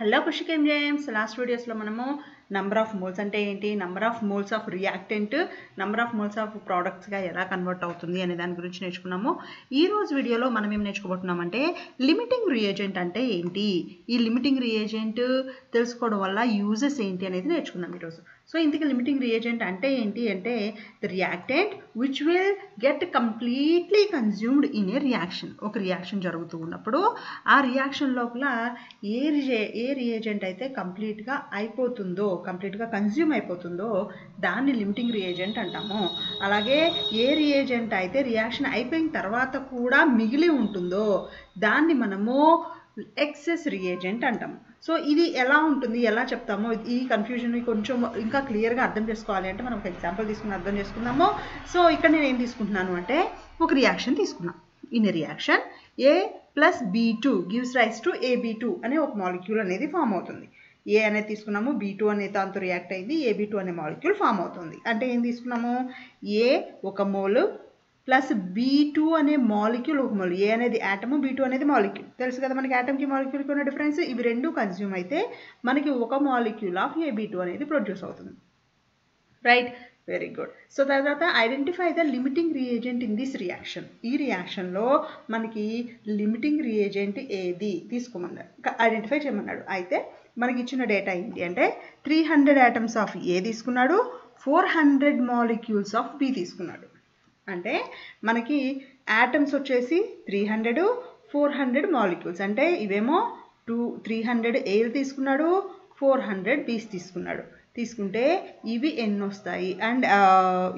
Hello పుష్కేం James. Last వీడియోస్లో మనము number of moles అంటే ఏంటి? Number of moles of reactant number of moles of ప్రోడక్ట్స్గా ఎలా కన్వర్ట్ అవుతుంది అనే దాని గురించి నేర్చుకున్నాము. ఈ రోజు వీడియోలో మనం ఏం నేర్చుకోబోతున్నామంటే లిమిటింగ్ రియేజెంట్ అంటే ఏంటి? ఈ లిమిటింగ్ రియేజెంట్ తెలుసుకోవడం వల్ల యూజెస్ ఏంటి అనేది నేర్చుకుందాం ఈరోజు సో ఇందుకు లిమిటింగ్ రియేజెంట్ అంటే ఏంటి? అంటే the reactant which will get completely consumed in a reaction ఒక రియాక్షన్ జరుగుతూ ఉన్నప్పుడు ఆ రియాక్షన్ లోపల ఏ రియే ఏ రియేజెంట్ అయితే కంప్లీట్గా అయిపోతుందో కంప్లీట్గా కన్జ్యూమ్ అయిపోతుందో దాన్ని లిమిటింగ్ రియేజెంట్ అంటాము. అలాగే ఏ రియేజెంట్ అయితే రియాక్షన్ అయిపోయిన తర్వాత కూడా మిగిలి ఉంటుందో దాన్ని మనము ఎక్సెస్ రియేజెంట్ అంటాము. సో ఇది ఎలా ఉంటుంది ఎలా చెప్తామో ఈ కన్ఫ్యూజన్ కొంచెం ఇంకా క్లియర్గా అర్థం చేసుకోవాలి అంటే మనం ఒక ఎగ్జాంపుల్ తీసుకుని అర్థం చేసుకుందాము సో ఇక్కడ నేను ఏం తీసుకుంటున్నాను అంటే ఒక రియాక్షన్ తీసుకున్నాను in reaction A plus B two gives rise to AB two అనే ఒక మాలిక్యూల్ అనేది ఫామ్ అవుతుంది. ఏ అనేది తీసుకున్నాము బీ టూ అనే దాంతో రియాక్ట్ అయింది ఏబీ టూ అనే మాలిక్యూల్ ఫామ్ అవుతుంది. అంటే ఏం తీసుకున్నాము? ఏ ఒక మోల్ ప్లస్ బీ టూ అనే మాలిక్యూల్ ఒక మోల్ ఏ అనేది యాటము బీ టూ అనేది మాలిక్యూల్ తెలుసు కదా మనకి యాటమ్కి మాలిక్యూల్కి ఉన్న డిఫరెన్స్ ఇవి రెండు కన్జ్యూమ్ అయితే మనకి ఒక molecule of A B two అనేది ప్రొడ్యూస్ అవుతుంది. రైట్ వెరీ గుడ్ సో తర్వాత identify the limiting reagent in this reaction ఈ రియాక్షన్లో మనకి లిమిటింగ్ రియేజెంట్ ఏది? తీసుకోమన్నాడు ఐడెంటిఫై చేయమన్నాడు. అయితే మనకి ఇచ్చిన డేటా ఏంటి అంటే three hundred atoms of A తీసుకున్నాడు four hundred molecules of B తీసుకున్నాడు. అంటే మనకి యాటమ్స్ వచ్చేసి three hundred four hundred molecules అంటే ఇవేమో టూ త్రీ హండ్రెడ్ ఏలు తీసుకున్నాడు ఫోర్ హండ్రెడ్ బీస్ తీసుకున్నాడు. తీసుకుంటే ఇవి ఎన్ని వస్తాయి అండ్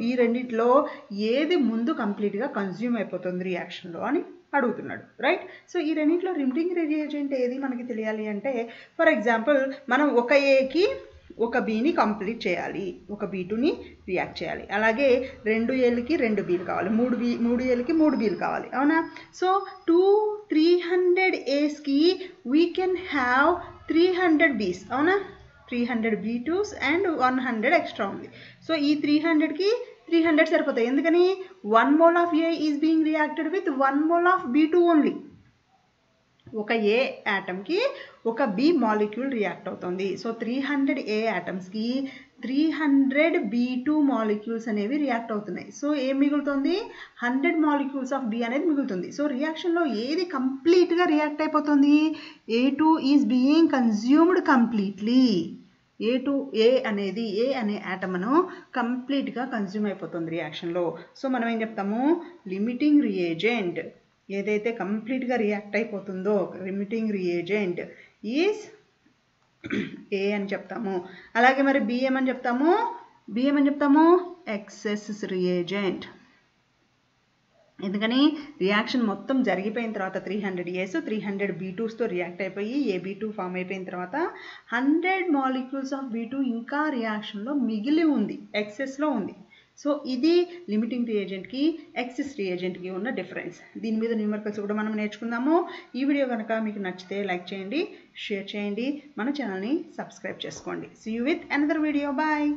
ఈ రెండిట్లో ఏది ముందు కంప్లీట్గా కన్జ్యూమ్ అయిపోతుంది రియాక్షన్లో అని అడుగుతున్నాడు. రైట్? సో ఈ రెండింటిలో రిమిటింగ్ రియేజెంట్ ఏది మనకి తెలియాలి అంటే ఫర్ ఎగ్జాంపుల్ మనం ఒక ఏకి ఒక బీని కంప్లీట్ చేయాలి. ఒక బీ టూని రియాక్ట్ చేయాలి. అలాగే రెండు ఏళ్ళకి రెండు బీలు కావాలి. మూడు బీ మూడు ఏళ్ళకి మూడు బీలు కావాలి. అవునా? So two three hundred ఏస్కి we can have three hundred Bs అవునా? Three hundred B twos and one hundred extra ఉంది సో ఈ త్రీ హండ్రెడ్కి త్రీ హండ్రెడ్ సరిపోతాయి. ఎందుకని? One mole of A is being reacted with one mole of B two only ఒక A యాటమ్కి ఒక B molecule react అవుతుంది. So three hundred A యాటమ్స్కి three hundred B two molecules అనేవి react అవుతున్నాయి. So ఏం మిగులుతుంది? హండ్రెడ్ మాలిక్యూల్స్ ఆఫ్ బి అనేది మిగులుతుంది. సో రియాక్షన్లో ఏది కంప్లీట్గా రియాక్ట్ అయిపోతుంది? A two is being consumed completely A to A అనేది ఏ అనే యాటమ్ను కంప్లీట్గా కన్జ్యూమ్ అయిపోతుంది రియాక్షన్లో సో మనం ఏం చెప్తాము? లిమిటింగ్ రియేజెంట్ ఏదైతే కంప్లీట్గా రియాక్ట్ అయిపోతుందో లిమిటింగ్ రియేజెంట్ ఈజ్ ఏ అని చెప్తాము. అలాగే మరి బిఏమని అని చెప్తాము? బిఏమని అని చెప్తాము? ఎక్సెస్ రియేజెంట్ ఎందుకని రియాక్షన్ మొత్తం జరిగిపోయిన తర్వాత three hundred years three hundred B టూస్తో react అయిపోయి ఏ బీ టూ ఫామ్ అయిపోయిన తర్వాత hundred molecules of B two ఇంకా రియాక్షన్లో మిగిలి ఉంది ఎక్సెస్లో ఉంది. సో ఇది లిమిటింగ్ రియేజెంట్కి ఎక్సెస్ రియేజెంట్కి ఉన్న డిఫరెన్స్ దీని మీద న్యూమర్కల్స్ కూడా మనం నేర్చుకుందాము. ఈ వీడియో కనుక మీకు నచ్చితే లైక్ చేయండి షేర్ చేయండి మన ఛానల్ని సబ్స్క్రైబ్ చేసుకోండి. See you with another video bye